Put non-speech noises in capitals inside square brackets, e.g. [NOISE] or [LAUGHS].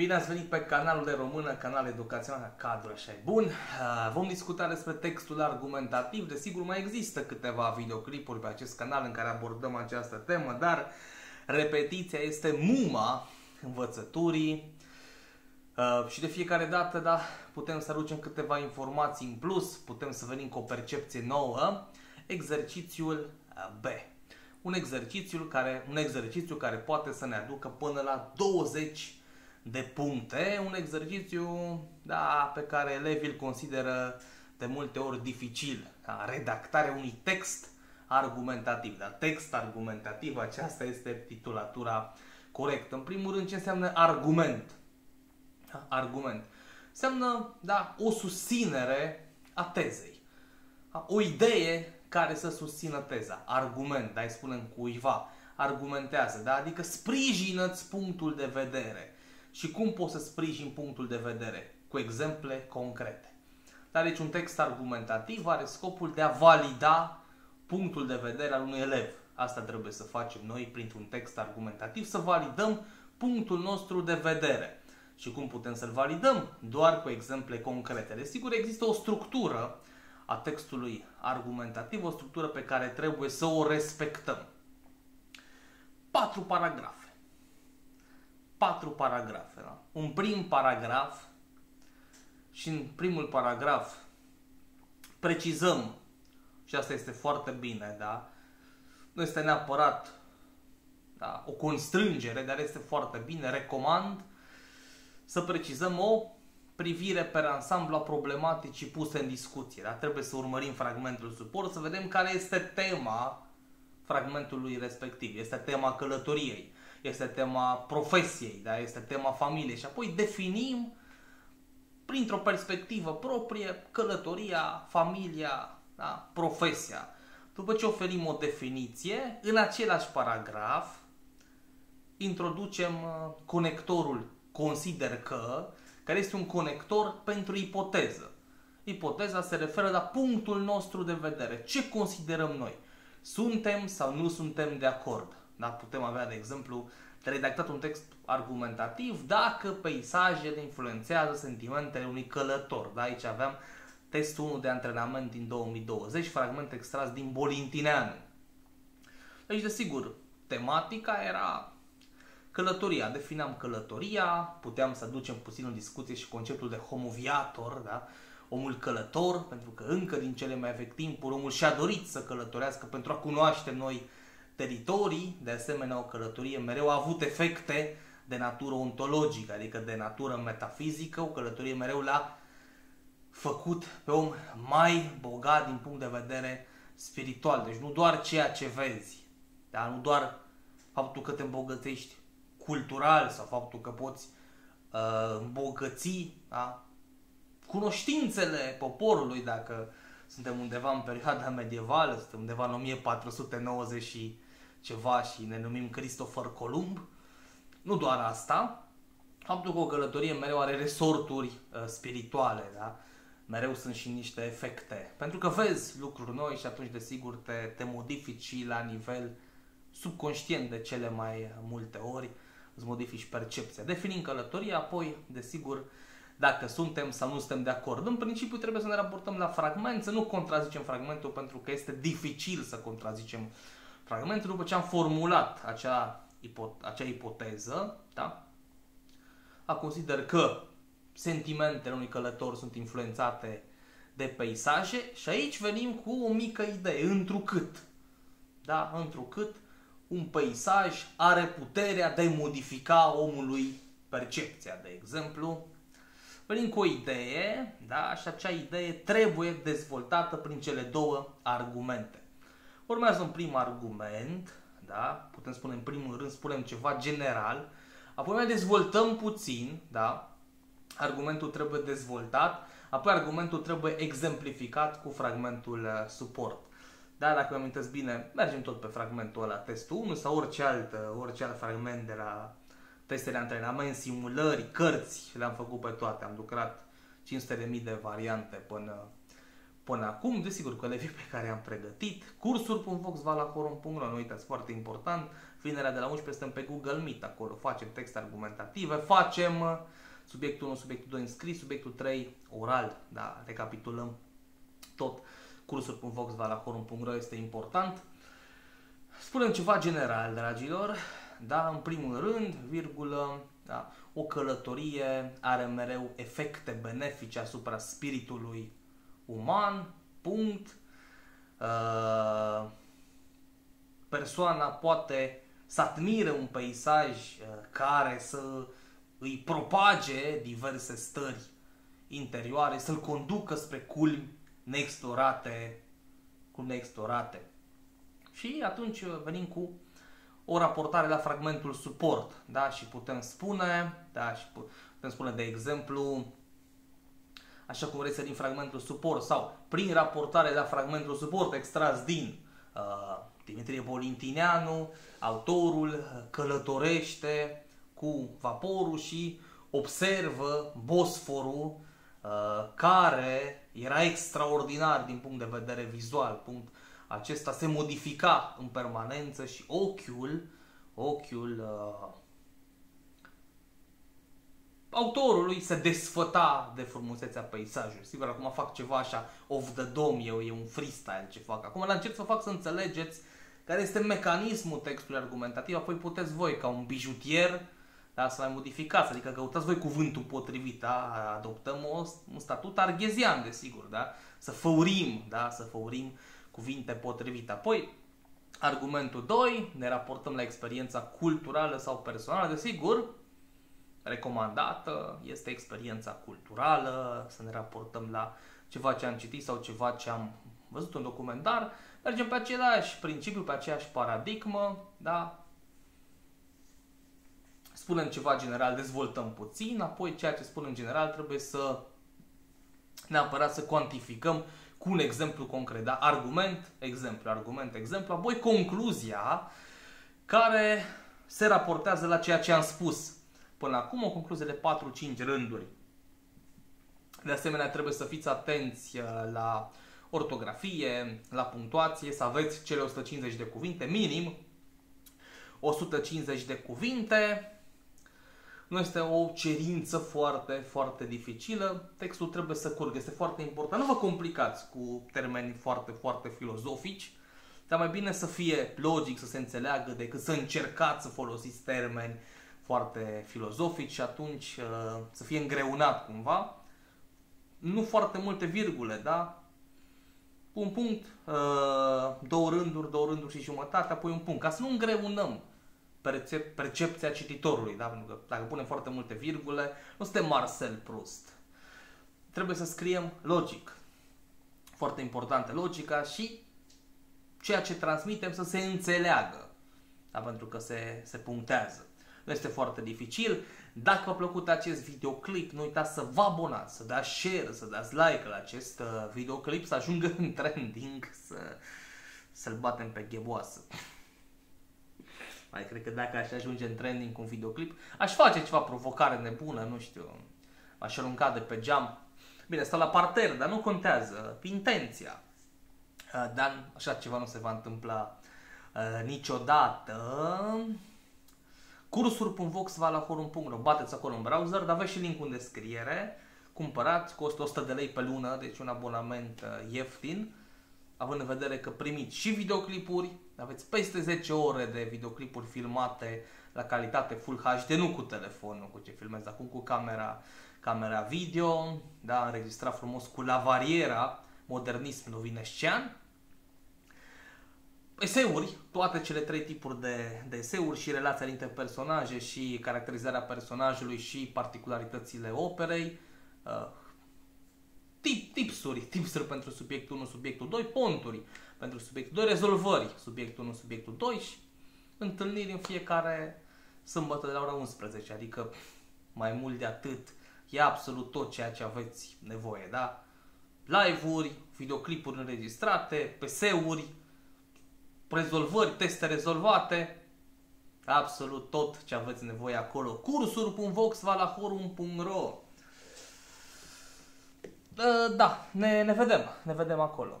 Bine ați venit pe canalul de română, canal educațional Cadru așa e bun. Uh, vom discuta despre textul argumentativ. Desigur, mai există câteva videoclipuri pe acest canal în care abordăm această temă, dar repetiția este muma învățăturii. Uh, și de fiecare dată, da, putem să aducem câteva informații în plus, putem să venim cu o percepție nouă. Exercițiul uh, B. Un exercițiu care, un exercițiu care poate să ne aducă până la 20 de puncte, un exercițiu da, pe care elevii îl consideră de multe ori dificil. Da, redactarea unui text argumentativ. Da, text argumentativ, aceasta este titulatura corectă. În primul rând, ce înseamnă argument? Da, argument. Înseamnă da, o susținere a tezei. Da, o idee care să susțină teza. Argument, da, îi spunem cuiva. Argumentează, da? adică sprijină-ți punctul de vedere și cum poți să sprijin punctul de vedere? Cu exemple concrete. Dar deci un text argumentativ are scopul de a valida punctul de vedere al unui elev. Asta trebuie să facem noi printr-un text argumentativ, să validăm punctul nostru de vedere. Și cum putem să-l validăm? Doar cu exemple concrete. Desigur, există o structură a textului argumentativ, o structură pe care trebuie să o respectăm. Patru paragrafe patru paragrafe. Da? Un prim paragraf și în primul paragraf precizăm, și asta este foarte bine, da? nu este neapărat da, o constrângere, dar este foarte bine, recomand să precizăm o privire pe ansamblu a problematicii puse în discuție. Da? Trebuie să urmărim fragmentul suport, să vedem care este tema fragmentului respectiv. Este tema călătoriei este tema profesiei, da? este tema familiei și apoi definim printr-o perspectivă proprie călătoria, familia, da? profesia. După ce oferim o definiție, în același paragraf introducem uh, conectorul consider că, care este un conector pentru ipoteză. Ipoteza se referă la punctul nostru de vedere. Ce considerăm noi? Suntem sau nu suntem de acord? Da? Putem avea, de exemplu, de redactat un text argumentativ dacă peisajele influențează sentimentele unui călător. Da? Aici aveam testul 1 de antrenament din 2020, fragment extras din Bolintineanu. Deci, desigur, tematica era călătoria. Defineam călătoria, puteam să ducem puțin în discuție și conceptul de homoviator, da? omul călător, pentru că încă din cele mai vechi timpuri omul și-a dorit să călătorească pentru a cunoaște noi teritorii, de asemenea o călătorie mereu a avut efecte de natură ontologică, adică de natură metafizică, o călătorie mereu l-a făcut pe om mai bogat din punct de vedere spiritual. Deci nu doar ceea ce vezi, dar nu doar faptul că te îmbogățești cultural sau faptul că poți uh, îmbogăți da? cunoștințele poporului dacă suntem undeva în perioada medievală, suntem undeva în 1490 ceva și ne numim Christopher Columb. Nu doar asta, faptul că o călătorie mereu are resorturi uh, spirituale, da? mereu sunt și niște efecte. Pentru că vezi lucruri noi și atunci, desigur, te, te modifici la nivel subconștient de cele mai multe ori, îți modifici percepția. Definim călătoria, apoi, desigur, dacă suntem sau nu suntem de acord. În principiu trebuie să ne raportăm la fragment, să nu contrazicem fragmentul pentru că este dificil să contrazicem fragmentul după ce am formulat acea, ipot- acea ipoteză, da? a consider că sentimentele unui călător sunt influențate de peisaje și aici venim cu o mică idee, întrucât, da? întrucât un peisaj are puterea de a modifica omului percepția, de exemplu, venim cu o idee, da? și acea idee trebuie dezvoltată prin cele două argumente. Urmează un prim argument, da? putem spune în primul rând, spunem ceva general, apoi mai dezvoltăm puțin, da? argumentul trebuie dezvoltat, apoi argumentul trebuie exemplificat cu fragmentul uh, suport. Da, dacă mi amintesc bine, mergem tot pe fragmentul ăla, testul 1 sau orice alt, orice alt fragment de la teste de antrenament, simulări, cărți, le-am făcut pe toate, am lucrat 500.000 de variante până până acum, desigur că elevii pe care am pregătit, cursuri.voxvalaforum.ro, nu uitați, foarte important, vinerea de la 11 stăm pe Google Meet, acolo facem texte argumentative, facem uh, subiectul 1, subiectul 2 în scris, subiectul 3 oral, da, recapitulăm tot. Cursuri.voxvalaforum.ro este important. Spunem ceva general, dragilor, da, în primul rând, virgulă, da, o călătorie are mereu efecte benefice asupra spiritului uman, punct. Uh, persoana poate să admire un peisaj uh, care să îi propage diverse stări interioare, să-l conducă spre culmi neexplorate, culmi neexplorate. Și atunci venim cu o raportare la fragmentul suport, da? Și putem spune, da, și putem spune de exemplu, așa cum vreți din fragmentul suport sau prin raportare la fragmentul suport extras din uh, Dimitrie Bolintineanu, autorul călătorește cu vaporul și observă Bosforul uh, care era extraordinar din punct de vedere vizual. Punct, acesta se modifica în permanență și ochiul, ochiul uh, autorului se desfăta de frumusețea peisajului. Sigur, acum fac ceva așa off the dome, eu, e un freestyle ce fac. Acum la încerc să fac să înțelegeți care este mecanismul textului argumentativ, apoi puteți voi, ca un bijutier, da, să mai modificați, adică căutați voi cuvântul potrivit, da? adoptăm o, un statut arghezian, desigur, da? să făurim, da? să făurim cuvinte potrivite. Apoi, argumentul 2, ne raportăm la experiența culturală sau personală, desigur, recomandată este experiența culturală, să ne raportăm la ceva ce am citit sau ceva ce am văzut în documentar, mergem pe același principiu, pe aceeași paradigmă, da? Spunem ceva general, dezvoltăm puțin, apoi ceea ce spunem general trebuie să neapărat să cuantificăm cu un exemplu concret, da? Argument, exemplu, argument, exemplu, apoi concluzia care se raportează la ceea ce am spus până acum, o concluzie de 4-5 rânduri. De asemenea, trebuie să fiți atenți uh, la ortografie, la punctuație, să aveți cele 150 de cuvinte, minim 150 de cuvinte. Nu este o cerință foarte, foarte dificilă. Textul trebuie să curgă, este foarte important. Nu vă complicați cu termeni foarte, foarte filozofici, dar mai bine să fie logic, să se înțeleagă, decât să încercați să folosiți termeni foarte filozofici și atunci uh, să fie îngreunat cumva. Nu foarte multe virgule, da? Un punct, uh, două rânduri, două rânduri și jumătate, apoi un punct, ca să nu îngreunăm percepț- percepția cititorului, da? Pentru că dacă punem foarte multe virgule, nu suntem Marcel Proust. Trebuie să scriem logic. Foarte importantă logica și ceea ce transmitem să se înțeleagă. Da? Pentru că se, se punctează nu este foarte dificil. Dacă v-a plăcut acest videoclip, nu uitați să vă abonați, să dați share, să dați like la acest uh, videoclip, să ajungă în [LAUGHS] trending, să, să-l batem pe gheboasă. Mai cred că dacă aș ajunge în trending cu un videoclip, aș face ceva provocare nebună, nu știu, aș arunca de pe geam. Bine, stau la parter, dar nu contează, intenția. Uh, dar așa ceva nu se va întâmpla uh, niciodată cursuri.voxvalaforum.ro Bateți acolo în browser, dar aveți și linkul în descriere. Cumpărați, costă 100 de lei pe lună, deci un abonament uh, ieftin. Având în vedere că primiți și videoclipuri, aveți peste 10 ore de videoclipuri filmate la calitate Full HD, nu cu telefonul, cu ce filmez acum, cu camera, camera video, da, înregistrat frumos cu lavariera, modernism novinescean eseuri, toate cele trei tipuri de, de eseuri și relația dintre personaje și caracterizarea personajului și particularitățile operei, uh, tip, tipsuri, [LAUGHS] tipsuri pentru subiectul 1, subiectul 2, ponturi pentru subiectul 2, rezolvări, subiectul 1, subiectul 2 și întâlniri în fiecare sâmbătă de la ora 11, adică mai mult de atât, e absolut tot ceea ce aveți nevoie, da? Live-uri, videoclipuri înregistrate, PC-uri, rezolvări, teste rezolvate, absolut tot ce aveți nevoie acolo. Cursuri.voxvalaforum.ro Uh, da, ne, ne vedem. Ne vedem acolo.